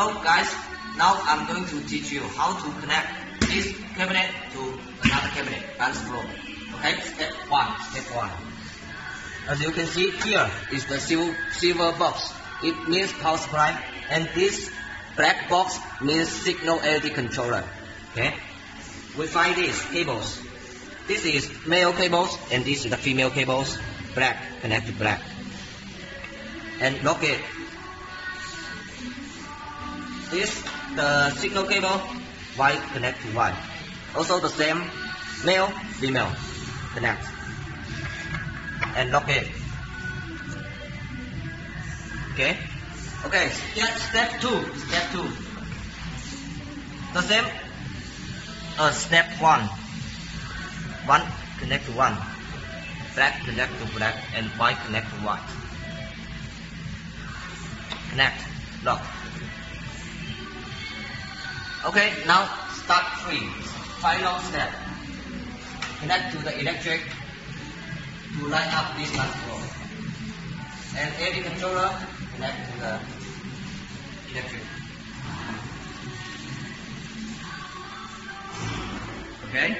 Hello guys, now I'm going to teach you how to connect this cabinet to another cabinet, dance floor. Okay, step one, step one. As you can see here is the sil silver box. It means power supply and this black box means signal LED controller. Okay, we find these cables. This is male cables and this is the female cables. Black connect to black. And lock it this the signal cable white connect to white. Also the same male female connect and lock it. Okay. Okay. Step step two. Step two. The same. Uh, step one. One connect to one. Black connect to black and white connect to white. Connect. Lock. Okay, now start three. Final step. Connect to the electric to light up this control. And every controller connect to the electric. Okay?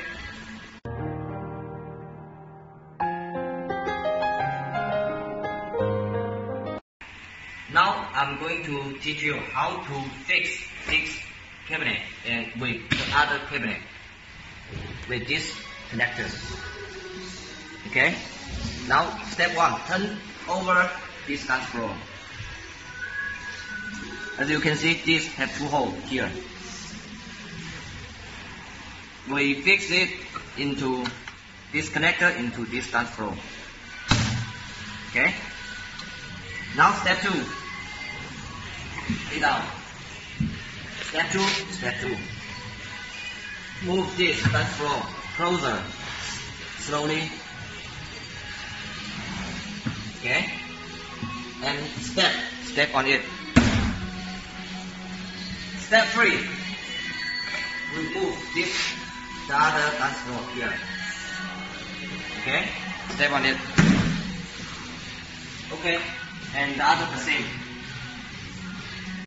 Now I'm going to teach you how to fix cabinet and with the other cabinet with these connectors. Okay? Now step one, turn over this control. As you can see, this have two holes here. We fix it into this connector into this control. Okay? Now step two. It out. Two, step two. Move this control closer, slowly. Okay? And step, step on it. Step three. Remove this, the other control here. Okay? Step on it. Okay? And the other the same.